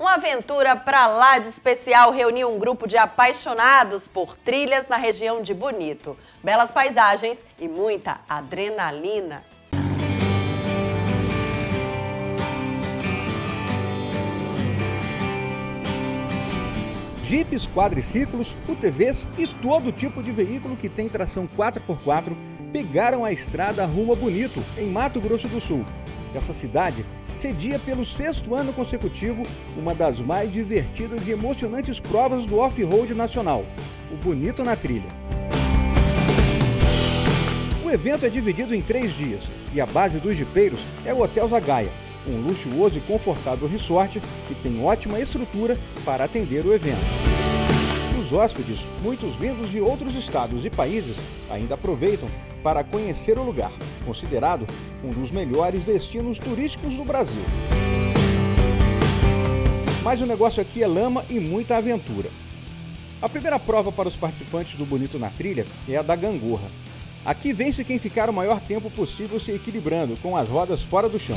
Uma aventura para lá de especial reuniu um grupo de apaixonados por trilhas na região de Bonito. Belas paisagens e muita adrenalina. Jipes, quadriciclos, UTVs e todo tipo de veículo que tem tração 4x4 pegaram a estrada rumo a Bonito, em Mato Grosso do Sul. Essa cidade cedia pelo sexto ano consecutivo uma das mais divertidas e emocionantes provas do off-road nacional, o Bonito na Trilha. O evento é dividido em três dias e a base dos jipeiros é o Hotel Zagaia, um luxuoso e confortável resort que tem ótima estrutura para atender o evento. Os hóspedes, muitos vindos de outros estados e países, ainda aproveitam para conhecer o lugar, considerado um dos melhores destinos turísticos do Brasil. Mas o negócio aqui é lama e muita aventura. A primeira prova para os participantes do Bonito na Trilha é a da gangorra. Aqui vence quem ficar o maior tempo possível se equilibrando, com as rodas fora do chão.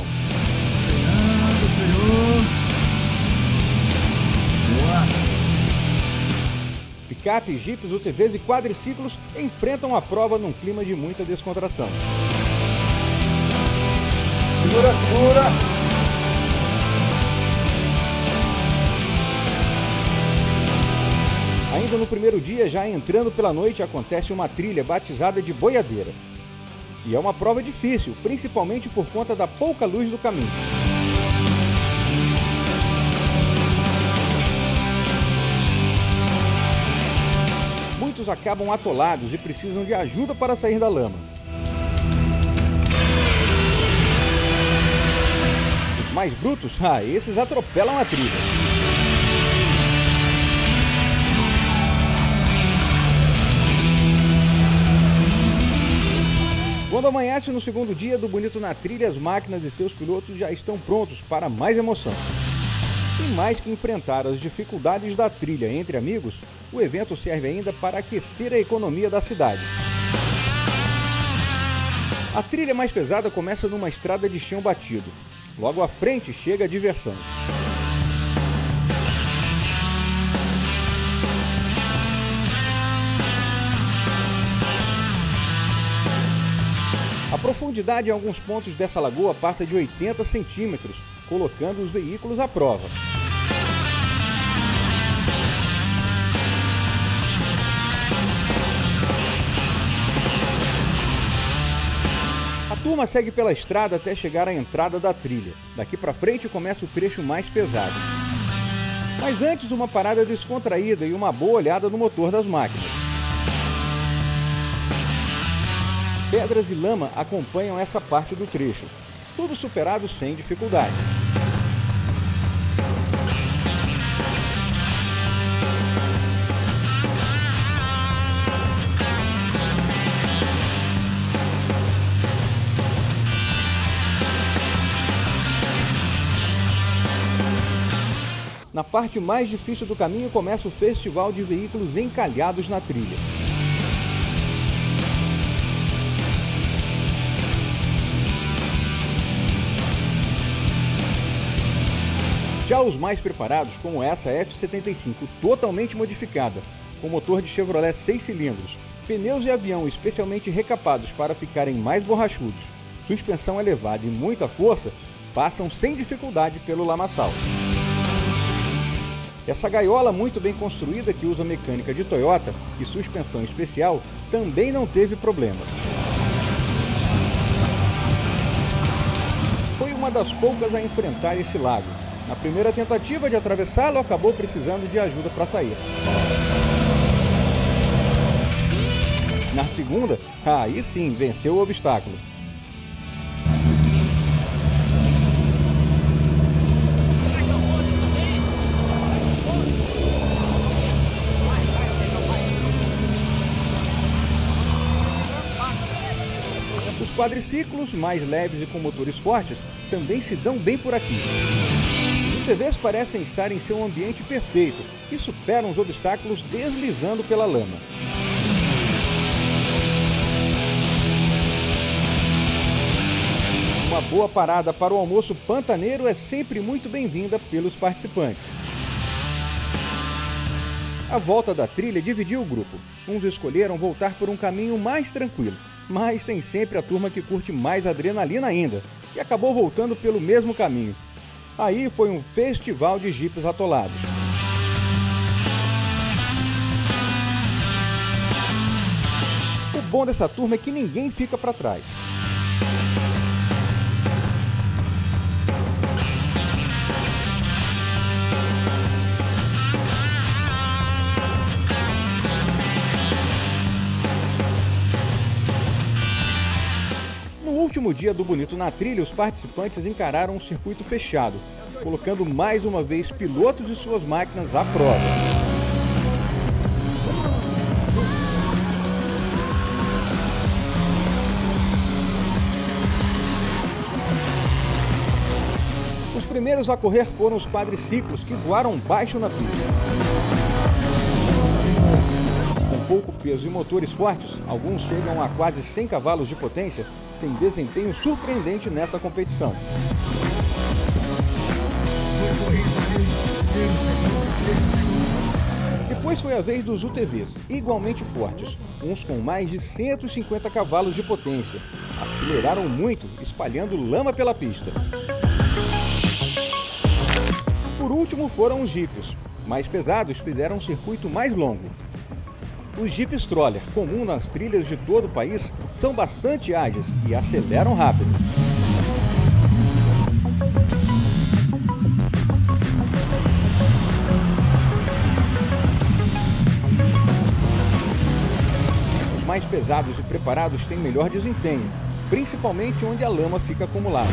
Picape, jipes, UTVs e quadriciclos enfrentam a prova num clima de muita descontração. Segura, segura! Ainda no primeiro dia, já entrando pela noite, acontece uma trilha batizada de boiadeira. E é uma prova difícil, principalmente por conta da pouca luz do caminho. Muitos acabam atolados e precisam de ajuda para sair da lama. Os mais brutos, ah, esses atropelam a trilha. Quando amanhece no segundo dia do Bonito na Trilha, as máquinas e seus pilotos já estão prontos para mais emoção. E mais que enfrentar as dificuldades da trilha entre amigos, o evento serve ainda para aquecer a economia da cidade. A trilha mais pesada começa numa estrada de chão batido. Logo à frente chega a diversão. A profundidade em alguns pontos dessa lagoa passa de 80 centímetros, colocando os veículos à prova. A turma segue pela estrada até chegar à entrada da trilha. Daqui para frente começa o trecho mais pesado. Mas antes, uma parada descontraída e uma boa olhada no motor das máquinas. Pedras e lama acompanham essa parte do trecho, tudo superado sem dificuldade. Na parte mais difícil do caminho começa o festival de veículos encalhados na trilha. Já os mais preparados, como essa F75 totalmente modificada, com motor de Chevrolet 6 cilindros, pneus e avião especialmente recapados para ficarem mais borrachudos, suspensão elevada e muita força, passam sem dificuldade pelo lamaçal. Essa gaiola muito bem construída que usa mecânica de Toyota e suspensão especial também não teve problemas. Foi uma das poucas a enfrentar esse lago. Na primeira tentativa de atravessá-lo, acabou precisando de ajuda para sair. Na segunda, aí sim, venceu o obstáculo. Quadriciclos, mais leves e com motores fortes, também se dão bem por aqui. Os UTVs parecem estar em seu ambiente perfeito e superam os obstáculos deslizando pela lama. Uma boa parada para o almoço pantaneiro é sempre muito bem-vinda pelos participantes. A volta da trilha dividiu o grupo. Uns escolheram voltar por um caminho mais tranquilo, mas tem sempre a turma que curte mais adrenalina ainda e acabou voltando pelo mesmo caminho. Aí foi um festival de jipes atolados. O bom dessa turma é que ninguém fica para trás. Último dia do Bonito na trilha, os participantes encararam um circuito fechado, colocando mais uma vez pilotos de suas máquinas à prova. Os primeiros a correr foram os quadriciclos, que voaram baixo na pista. Com pouco peso e motores fortes, alguns chegam a quase 100 cavalos de potência, tem desempenho surpreendente nessa competição. Depois foi a vez dos UTVs, igualmente fortes, uns com mais de 150 cavalos de potência. Aceleraram muito, espalhando lama pela pista. Por último foram os jipes. Mais pesados fizeram um circuito mais longo, os Jeep Stroller, comum nas trilhas de todo o país, são bastante ágeis e aceleram rápido. Os mais pesados e preparados têm melhor desempenho, principalmente onde a lama fica acumulada.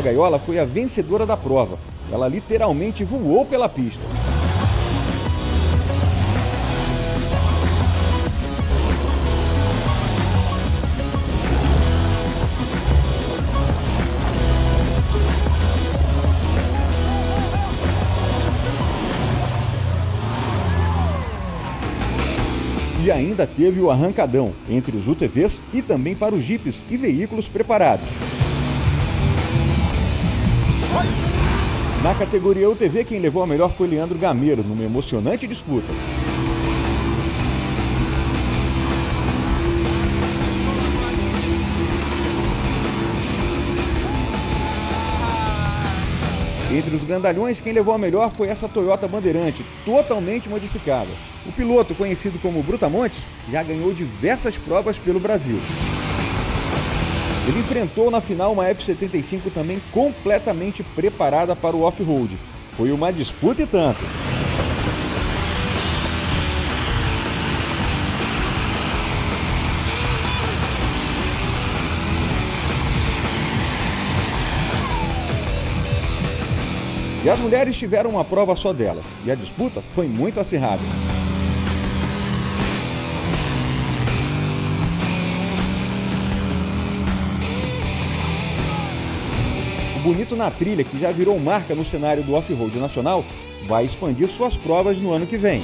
Essa gaiola foi a vencedora da prova. Ela literalmente voou pela pista. E ainda teve o arrancadão entre os UTVs e também para os jipes e veículos preparados. Na categoria UTV, quem levou a melhor foi Leandro Gameiro, numa emocionante disputa. Entre os grandalhões, quem levou a melhor foi essa Toyota Bandeirante, totalmente modificada. O piloto, conhecido como Brutamontes, já ganhou diversas provas pelo Brasil. Ele enfrentou na final uma F-75 também completamente preparada para o off-road. Foi uma disputa e tanto. E as mulheres tiveram uma prova só delas, e a disputa foi muito acirrada. Bonito na Trilha, que já virou marca no cenário do off-road nacional, vai expandir suas provas no ano que vem.